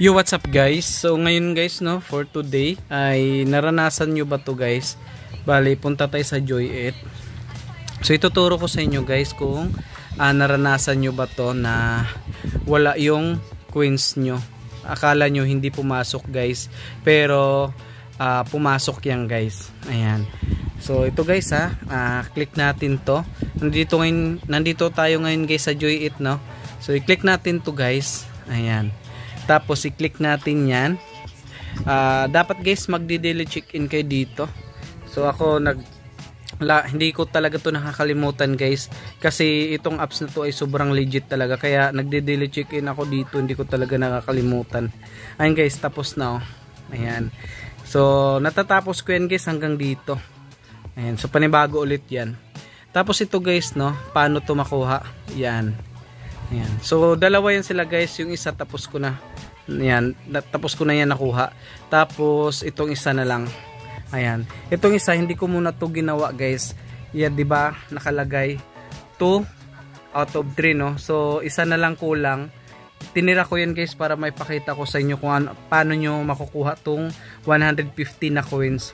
Yo, what's up guys? So ngayon guys no, for today ay naranasan nyo ba to guys? Bali, punta tayo sa Joy 8. So ituturo ko sa inyo guys kung uh, naranasan nyo ba to na wala yung coins nyo. Akala nyo hindi pumasok guys, pero uh, pumasok yan guys. Ayan. So ito guys ha, uh, click natin to. Nandito ngayon, nandito tayo ngayon guys sa Joy 8 no. So i-click natin to guys. Ayan. Tapos i-click natin 'yan. Uh, dapat guys magdi-daily check-in kayo dito. So ako nag la, hindi ko talaga to nakakalimutan guys kasi itong apps na to ay sobrang legit talaga kaya nagde-daily check-in ako dito hindi ko talaga nakakalimutan. Ayun guys tapos na oh. Ayan. So natatapos ko yan guys hanggang dito. Ayan, so panibago ulit yan. Tapos ito guys, no, paano to makuha? Yan. Ayan. So dalawa yan sila guys, yung isa tapos ko na. Yan, tapos ko na yan nakuha. Tapos itong isa na lang. Ayan. Itong isa hindi ko muna to ginawa guys. Yan, 'di ba? Nakalagay 2 out of 3 no. So isa na lang kulang. Tinira ko yan guys para may pakita ko sa inyo kung ano, paano nyo makukuha tong 150 na coins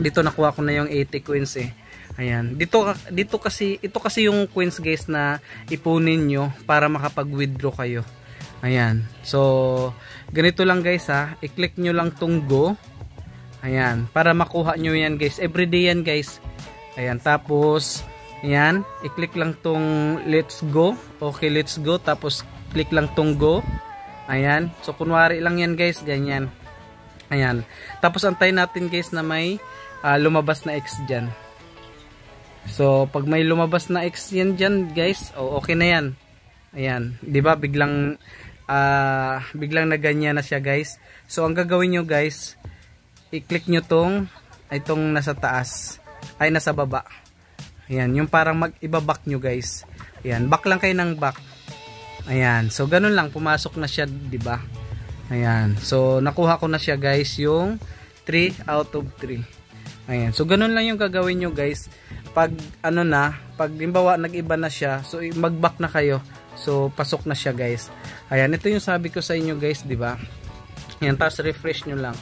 dito nakuha ko na yung 80 coins eh ayan dito dito kasi ito kasi yung coins guys na ipunin nyo para makapag-withdraw kayo ayan. So ganito lang guys ha. I-click nyo lang tong go. Ayan. Para makuha nyo yan guys. Everyday yan guys. Ayan. Tapos ayan. I-click lang tong let's go. Okay let's go. Tapos click lang tong go. Ayan. So kunwari lang yan guys. Ganyan. Ayan. Tapos antayin natin guys na may uh, lumabas na X dyan. So, pag may lumabas na X yan dyan, guys, oh, okay na yan. Ayan, ba? Biglang uh, biglang na ganyan na siya, guys. So, ang gagawin nyo, guys, i-click nyo tong itong nasa taas ay nasa baba. Ayan, yung parang mag-iba-back nyo, guys. Ayan, back lang kayo ng back. Ayan, so ganun lang pumasok na siya, ba? Ayan. So, nakuha ko na siya, guys, yung 3 out of 3. Ayan. So, ganun lang yung gagawin nyo guys. Pag, ano na, pag limbawa nag-iba na siya, so mag-back na kayo. So, pasok na siya guys. Ayan. Ito yung sabi ko sa inyo guys, di ba? Ayan. Tapos, refresh nyo lang.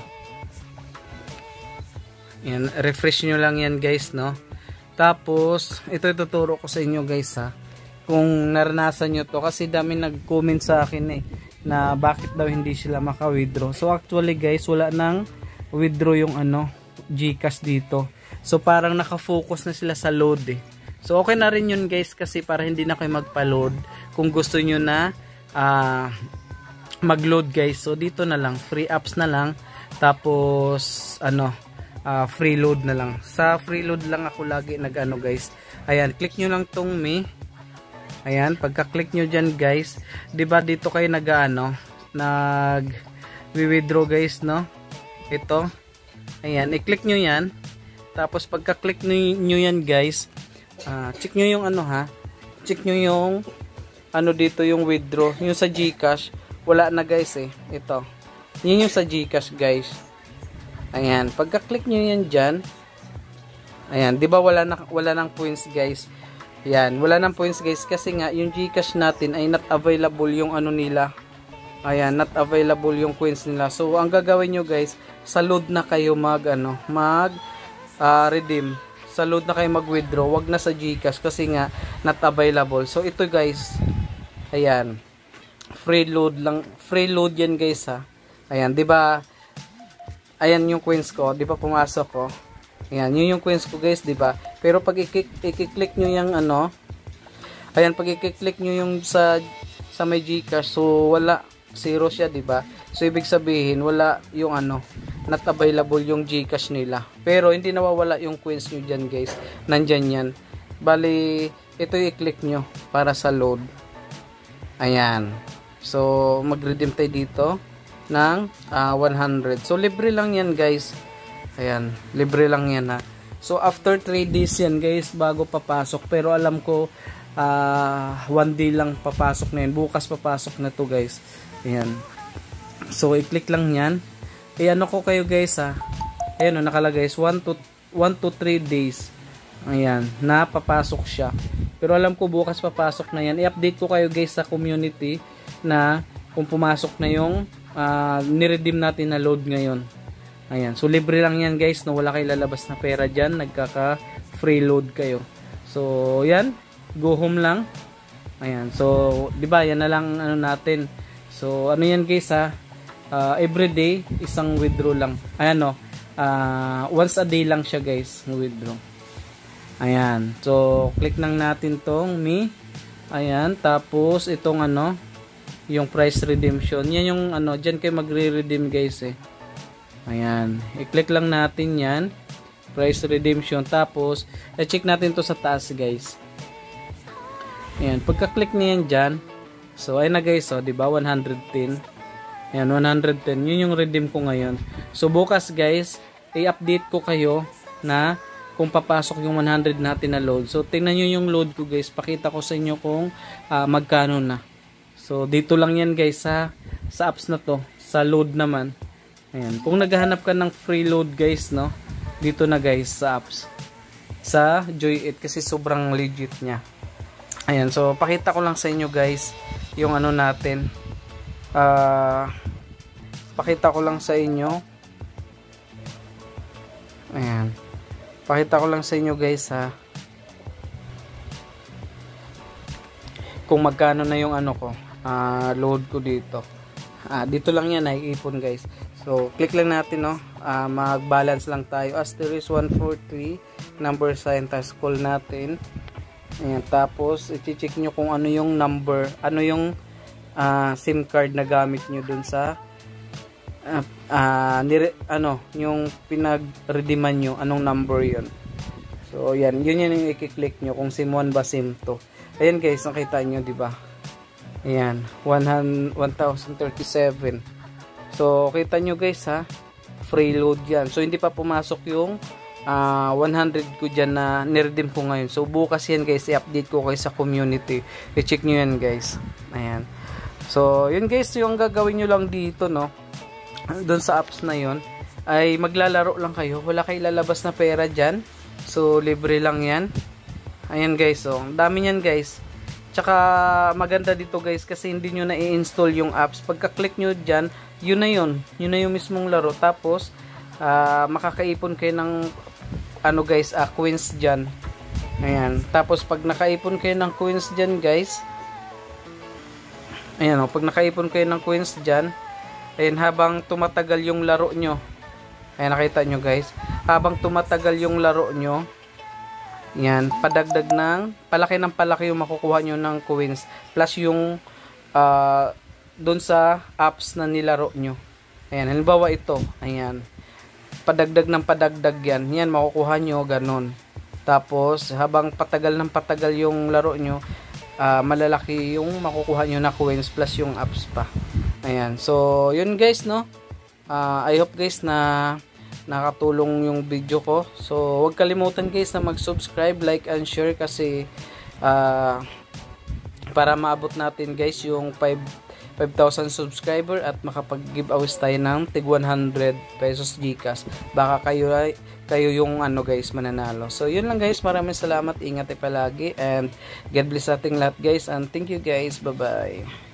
Ayan. Refresh nyo lang yan guys, no? Tapos, ito ituturo ko sa inyo guys, ha? Kung naranasan nyo to. Kasi dami nag-comment sa akin eh na bakit daw hindi sila maka-withdraw. So actually guys, wala nang withdraw yung ano, Gcash dito. So parang nakafocus na sila sa load eh. So okay na rin yun guys kasi para hindi na kayo magpa-load. Kung gusto nyo na uh, mag-load guys. So dito na lang, free apps na lang. Tapos ano, uh, free load na lang. Sa free load lang ako lagi nag-ano guys. Ayan, click nyo lang tong me. Ayan, pagka-click nyo dyan guys, 'di ba dito kayo nag-ano, nag withdraw guys, no? Ito, Ayan, i-click nyo yan. Tapos pagka-click nyo yan guys, uh, check nyo yung ano ha. Check nyo yung ano dito yung withdraw. Yung sa Gcash, wala na guys eh. Ito. Yun yung sa Gcash guys. Ayan, pagka-click nyo yan dyan, ayan, di ba wala, na, wala nang points guys. Ayan, wala nang points guys kasi nga yung Gcash natin ay not available yung ano nila. Ayan, not available yung coins nila. So, ang gagawin nyo guys, sa load na kayo mag ano, mag uh, redeem. Sa load na kayo mag-withdraw, wag na sa GCash kasi nga not available. So ito guys, ayan. Free load lang, free load 'yan guys ha. Ayan, 'di ba? Ayan yung coins ko, 'di ba pumasok ko? Ayan, yun yung coins ko guys, 'di ba? Pero pag i-click niyo yung ano, ayan pag i-click niyo yung sa sa may GCash, so wala zero siya, 'di ba? So ibig sabihin wala yung ano, not available yung Gcash nila. Pero hindi nawawala yung coins nyo dyan guys. Nandyan yan. Bali, ito i-click nyo para sa load. Ayan. So, mag-redeem tayo dito ng uh, ah, 100. So, libre lang yan guys. Ayan. Libre lang yan ha. So, after 3 days yan guys bago papasok. Pero alam ko, uh, one day lang papasok na yan. Bukas papasok na to guys. Ayan. So, i-click lang yan eh ano ko kayo guys ha ayun o nakalagay 1 to 1 to 3 days ayan na papasok siya pero alam ko bukas papasok na yan i-update ko kayo guys sa community na kung pumasok na yung uh, niredeem natin na load ngayon. Ayan. So, libre lang yan guys. No? Wala kayo lalabas na pera dyan. Nagkaka free load kayo. So, yan. Go home lang. Ayan. So, di ba yan na lang ano natin. So, ano yan guys ha. Uh, every day, isang withdraw lang. Ayan no. Uh, once a day lang siya guys. Withdraw. Ayan. So, click nang natin tong me. Ayan. Tapos, itong ano. Yung price redemption. Yan yung ano. Diyan kayo magre-redeem guys eh. Ayan. I-click lang natin yan. Price redemption. Tapos, i-check natin to sa taas guys. Ayan. Pagka-click niyan dyan. So, ayun na guys. So, oh, diba? 110. Ayan, 110. Yun yung redeem ko ngayon. So, bukas guys, i-update ko kayo na kung papasok yung 100 natin na load. So, tingnan nyo yung load ko guys. Pakita ko sa inyo kung uh, magkano na. So, dito lang yan guys sa, sa apps na to. Sa load naman. Ayan. Kung naghahanap ka ng free load guys, no? Dito na guys sa apps. Sa Joy8 kasi sobrang legit niya. Ayan. So, pakita ko lang sa inyo guys yung ano natin. Ah... Uh, pakita ko lang sa inyo. Ayan. Pakita ko lang sa inyo guys ha. Kung magkano na yung ano ko. Uh, load ko dito. Ah, dito lang yan naiipon guys. So, click lang natin, no? Uh, mag-balance lang tayo. Asterisk 143, number sign, tapos call natin. Ayan, tapos, i-check nyo kung ano yung number, ano yung uh, SIM card na gamit nyo dun sa uh, uh, nire, ano, yung pinag-redeeman nyo, anong number yon So, yan. Yun yan yung i-click nyo kung SIM 1 ba SIM 2. Ayan guys, nakita nyo, di ba? Ayan, 1037. So, kita nyo guys ha, free load yan. So, hindi pa pumasok yung uh, ah, 100 ko dyan na niredeem ko ngayon. So, bukas yan guys, i-update ko kayo sa community. I-check nyo yan guys. Ayan. So, yun guys, yung gagawin nyo lang dito, no, doon sa apps na yun, ay maglalaro lang kayo. Wala kayo lalabas na pera dyan. So, libre lang yan. Ayan guys, so, ang dami yan guys. Tsaka maganda dito guys kasi hindi nyo na i-install yung apps. Pagka-click nyo dyan, yun na yun. Yun na yung mismong laro. Tapos, uh, makakaipon kayo ng ano guys, uh, coins dyan. Ayan. Tapos, pag nakaipon kayo ng coins dyan guys, ayan o, oh, pag nakaipon kayo ng coins dyan, ayan, habang tumatagal yung laro nyo, ayan, nakita nyo guys, habang tumatagal yung laro nyo, yan, padagdag ng, palaki ng palaki yung makukuha nyo ng coins. Plus yung, uh, doon sa apps na nilaro nyo. Ayan, halimbawa ito. Ayan. Padagdag ng padagdag yan. Yan, makukuha nyo, ganun. Tapos, habang patagal ng patagal yung laro nyo, uh, malalaki yung makukuha nyo na coins plus yung apps pa. Ayan. So, yun guys, no? Uh, I hope guys na nakatulong yung video ko. So, huwag kalimutan guys na mag-subscribe, like, and share kasi uh, para maabot natin guys yung 5 5,000 subscriber at makapag-giveaways tayo ng tig 100 pesos GCash. Baka kayo ay kayo yung ano guys mananalo. So yun lang guys, maraming salamat. Ingat palagi and God bless ating lahat guys and thank you guys. Bye-bye.